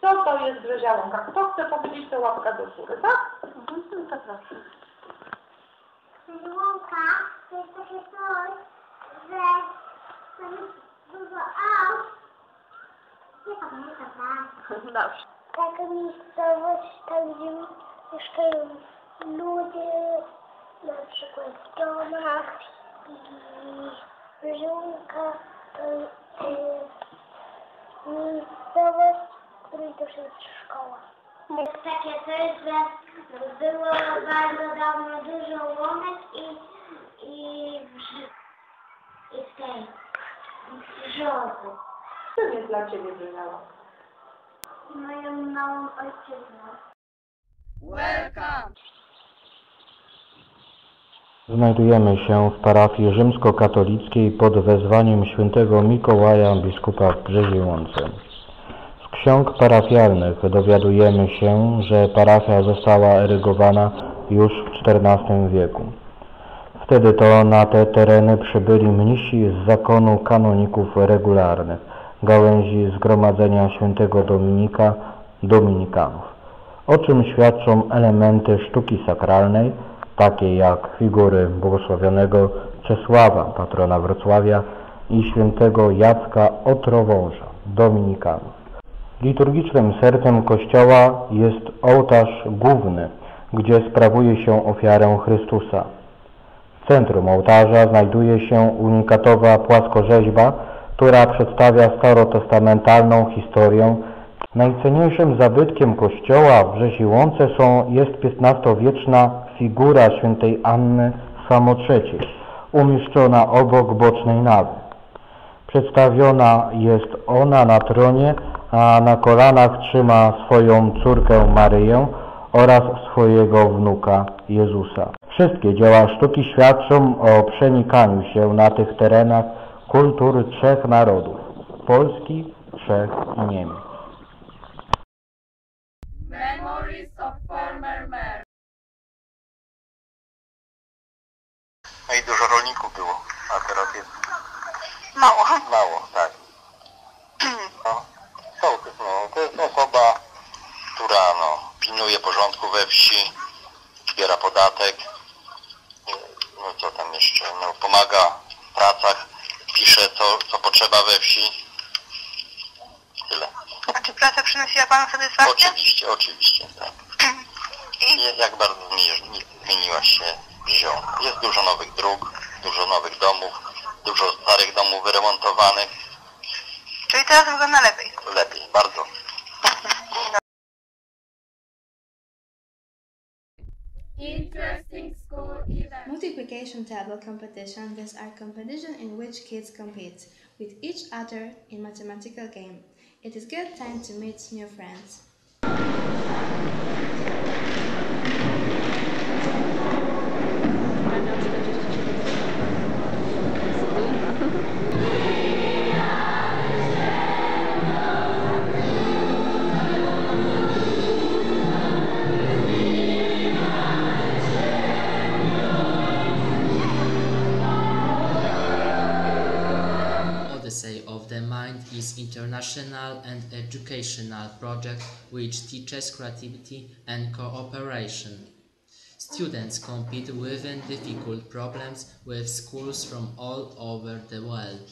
Co to jest grzeziałonka? Kto chce powiedzieć tę łapkę do góry, tak? Mhm, To proszę. Łąka to jest takie coś, że tam jest dużo aut. Nie pamiętam, tak. Dobrze. Taka miejscowość, tam gdzie mieszkają ludzie, na przykład w domach i żółka to jest też jest szkoła. Jest takie coś, że było bardzo dawno dużo łomek i, i, i w tej brzozy. Czym jest dla Ciebie grzeziałonka? Moją małą ojczyzną. Welcome. Znajdujemy się w parafii rzymskokatolickiej pod wezwaniem świętego Mikołaja biskupa w. Z ksiąg parafialnych dowiadujemy się, że parafia została erygowana już w XIV wieku. Wtedy to na te tereny przybyli mnisi z zakonu kanoników regularnych, gałęzi Zgromadzenia Świętego Dominika, Dominikanów, o czym świadczą elementy sztuki sakralnej, takie jak figury błogosławionego Czesława, patrona Wrocławia i świętego Jacka Otrowąża, Dominikanów. Liturgicznym sercem kościoła jest ołtarz główny, gdzie sprawuje się ofiarę Chrystusa. W centrum ołtarza znajduje się unikatowa płaskorzeźba, która przedstawia starotestamentalną historię. Najcenniejszym zabytkiem kościoła w Brzeziłące są, jest XV-wieczna figura świętej Anny Samotrzeciej, umieszczona obok bocznej nawy. Przedstawiona jest ona na tronie, a na kolanach trzyma swoją córkę Maryję oraz swojego wnuka Jezusa. Wszystkie dzieła sztuki świadczą o przenikaniu się na tych terenach kultur trzech narodów Polski, Czech i Niemiec. Memories of former mayor. No i dużo rolników było, a teraz jest Mało. mało, tak. No, sołtys, no, to jest osoba, która no, porządku we wsi, zbiera podatek, no co tam jeszcze, no, pomaga w pracach, pisze co, co potrzeba we wsi. Tyle. A czy praca przynosiła Panu satysfakcję? Oczywiście, oczywiście, tak. I Jak bardzo zmieni- zmieniła się ziom. Jest dużo nowych dróg, dużo nowych domów, dużo starych domów wyremontowanych. czyli teraz wygląda lepiej. Lepiej, bardzo. Interesting school events. Multiplication table competition. These are competitions in which kids compete with each other in mathematical game. It is good time to meet new friends. Odyssey of the Mind is international and educational project which teaches creativity and cooperation. Students compete within difficult problems with schools from all over the world.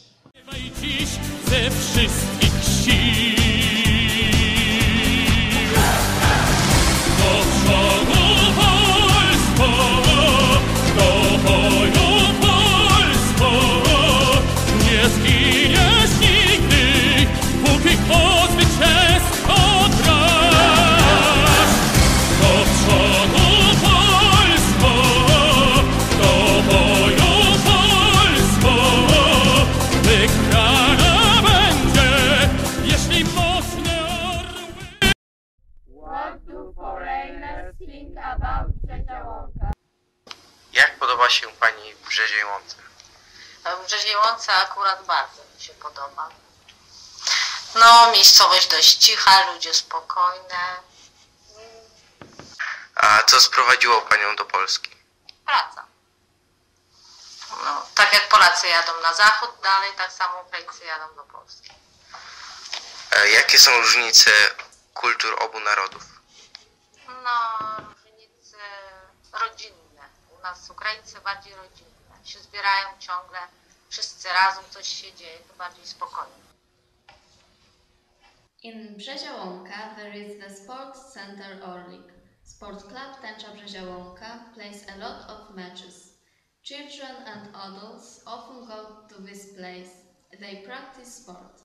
Łące? Brzezie Łące akurat bardzo mi się podoba. No, miejscowość dość cicha, ludzie spokojne, A co sprowadziło Panią do Polski? praca. No, tak jak Polacy jadą na zachód dalej, tak samo Ukraińcy jadą do Polski. E, Jakie są różnice kultur obu narodów? No, różnice rodzinne. U nas Ukraińcy bardziej rodzinne. Się zbierają ciągle, wszyscy razem coś się dzieje, to bardziej spokojnie. In Brzezia Łąka there is the Sports Center Orlik. Sport Club Tęcza Brzezia Łąka plays a lot of matches. Children and adults often go to this place. They practice sport.